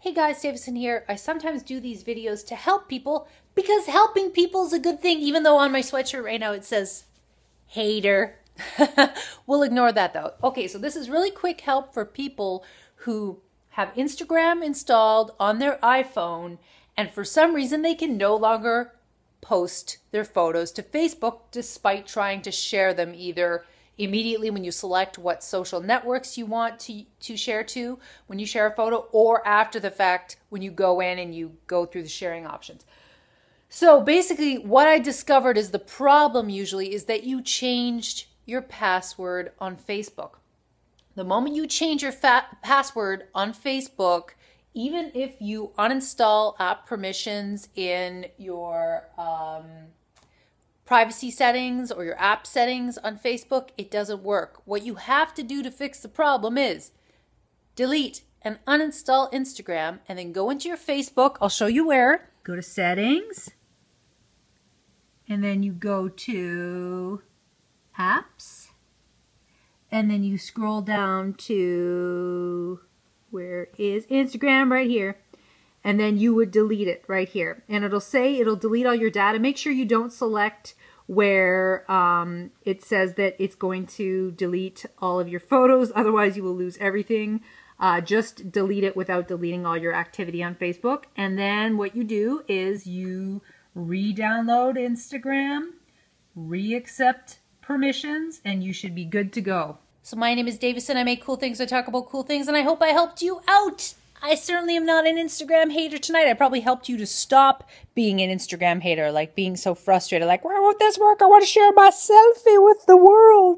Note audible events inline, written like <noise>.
Hey guys, Davison here. I sometimes do these videos to help people because helping people is a good thing, even though on my sweatshirt right now it says hater. <laughs> we'll ignore that though. Okay, so this is really quick help for people who have Instagram installed on their iPhone and for some reason they can no longer post their photos to Facebook despite trying to share them either immediately when you select what social networks you want to, to share to when you share a photo or after the fact when you go in and you go through the sharing options. So basically, what I discovered is the problem usually is that you changed your password on Facebook. The moment you change your password on Facebook, even if you uninstall app permissions in your um, privacy settings or your app settings on Facebook, it doesn't work. What you have to do to fix the problem is delete and uninstall Instagram and then go into your Facebook. I'll show you where. Go to settings and then you go to apps and then you scroll down to where is Instagram right here and then you would delete it right here. And it'll say it'll delete all your data. Make sure you don't select where um, it says that it's going to delete all of your photos. <laughs> Otherwise, you will lose everything. Uh, just delete it without deleting all your activity on Facebook. And then what you do is you re-download Instagram, re-accept permissions, and you should be good to go. So my name is Davison. I make cool things. I talk about cool things, and I hope I helped you out. I certainly am not an Instagram hater tonight. I probably helped you to stop being an Instagram hater, like being so frustrated, like, why won't this work? I want to share my selfie with the world.